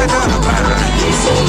He's